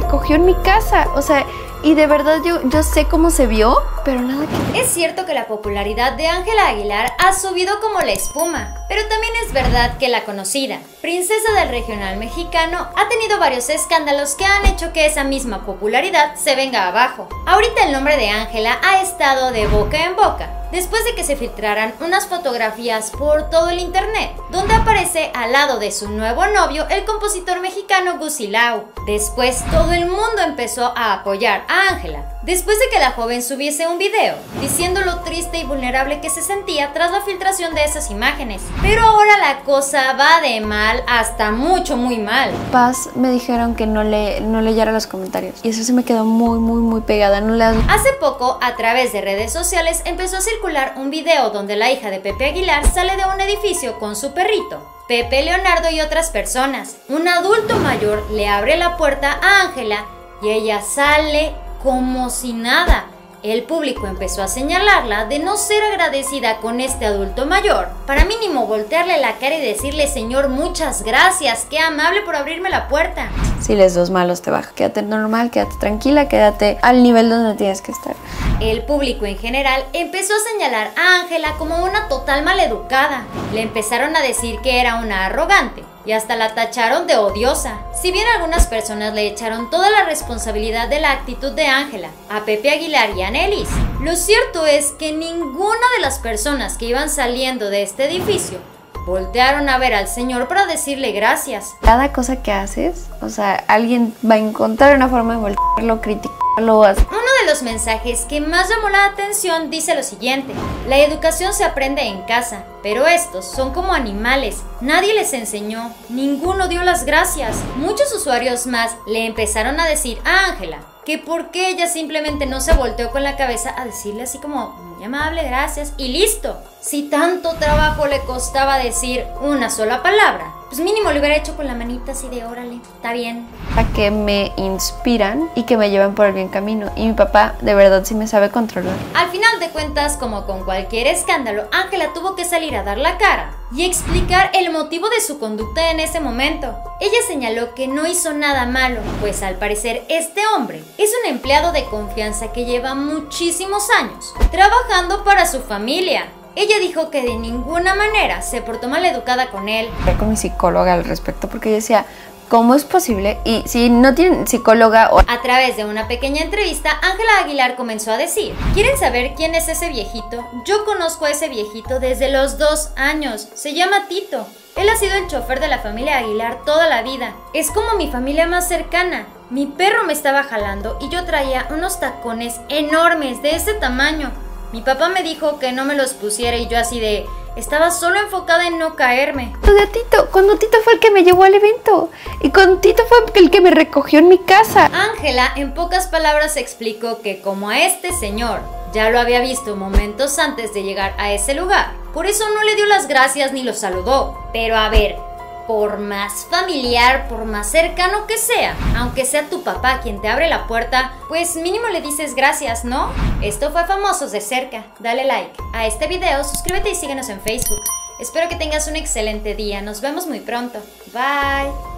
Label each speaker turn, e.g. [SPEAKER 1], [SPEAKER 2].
[SPEAKER 1] recogió en mi casa. O sea, y de verdad yo, yo sé cómo se vio, pero nada que...
[SPEAKER 2] Es cierto que la popularidad de Ángela Aguilar ha subido como la espuma, pero también es verdad que la conocida, princesa del regional mexicano, ha tenido varios escándalos que han hecho que esa misma popularidad se venga abajo. Ahorita el nombre de Ángela ha estado de boca en boca, después de que se filtraran unas fotografías por todo el internet, donde aparece al lado de su nuevo novio el compositor mexicano Gusilao. Después todo el mundo empezó a apoyar a Ángela, después de que la joven subiese un video diciendo lo triste y vulnerable que se sentía tras la filtración de esas imágenes. Pero ahora la cosa va de mal hasta mucho muy mal.
[SPEAKER 1] Paz me dijeron que no le no leyera los comentarios y eso se me quedó muy muy muy pegada, no
[SPEAKER 2] Hace poco a través de redes sociales empezó a circular un video donde la hija de Pepe Aguilar sale de un edificio con su perrito. Pepe Leonardo y otras personas. Un adulto mayor le abre la puerta a Ángela y ella sale como si nada. El público empezó a señalarla de no ser agradecida con este adulto mayor, para mínimo voltearle la cara y decirle, señor, muchas gracias, qué amable por abrirme la puerta.
[SPEAKER 1] Si les dos malos te baja, quédate normal, quédate tranquila, quédate al nivel donde tienes que estar.
[SPEAKER 2] El público en general empezó a señalar a Ángela como una total maleducada. Le empezaron a decir que era una arrogante, y hasta la tacharon de odiosa. Si bien algunas personas le echaron toda la responsabilidad de la actitud de Ángela a Pepe Aguilar y a Nelis, lo cierto es que ninguna de las personas que iban saliendo de este edificio voltearon a ver al Señor para decirle gracias.
[SPEAKER 1] Cada cosa que haces, o sea, alguien va a encontrar una forma de voltearlo, criticarlo.
[SPEAKER 2] Los mensajes que más llamó la atención dice lo siguiente, la educación se aprende en casa, pero estos son como animales, nadie les enseñó, ninguno dio las gracias. Muchos usuarios más le empezaron a decir a Ángela, que por qué ella simplemente no se volteó con la cabeza a decirle así como muy amable, gracias y listo. Si tanto trabajo le costaba decir una sola palabra, pues mínimo lo hubiera hecho con la manita así de órale, está bien.
[SPEAKER 1] A que me inspiran y que me llevan por el bien camino. Y mi papá de verdad sí me sabe controlar.
[SPEAKER 2] Al final de cuentas, como con cualquier escándalo, Ángela tuvo que salir a dar la cara y explicar el motivo de su conducta en ese momento. Ella señaló que no hizo nada malo, pues al parecer este hombre es un empleado de confianza que lleva muchísimos años trabajando para su familia ella dijo que de ninguna manera se portó mal educada con él.
[SPEAKER 1] Con mi psicóloga al respecto porque ella decía, ¿cómo es posible? Y si no tienen psicóloga o...
[SPEAKER 2] A través de una pequeña entrevista, Ángela Aguilar comenzó a decir, ¿quieren saber quién es ese viejito? Yo conozco a ese viejito desde los dos años. Se llama Tito. Él ha sido el chofer de la familia Aguilar toda la vida. Es como mi familia más cercana. Mi perro me estaba jalando y yo traía unos tacones enormes de ese tamaño. Mi papá me dijo que no me los pusiera y yo así de... Estaba solo enfocada en no caerme.
[SPEAKER 1] De Tito, cuando Tito fue el que me llevó al evento. Y cuando Tito fue el que me recogió en mi casa.
[SPEAKER 2] Ángela, en pocas palabras, explicó que como a este señor ya lo había visto momentos antes de llegar a ese lugar, por eso no le dio las gracias ni lo saludó. Pero a ver, por más familiar, por más cercano que sea, aunque sea tu papá quien te abre la puerta, pues mínimo le dices gracias, ¿no? Esto fue Famosos de cerca. Dale like a este video, suscríbete y síguenos en Facebook. Espero que tengas un excelente día. Nos vemos muy pronto. Bye.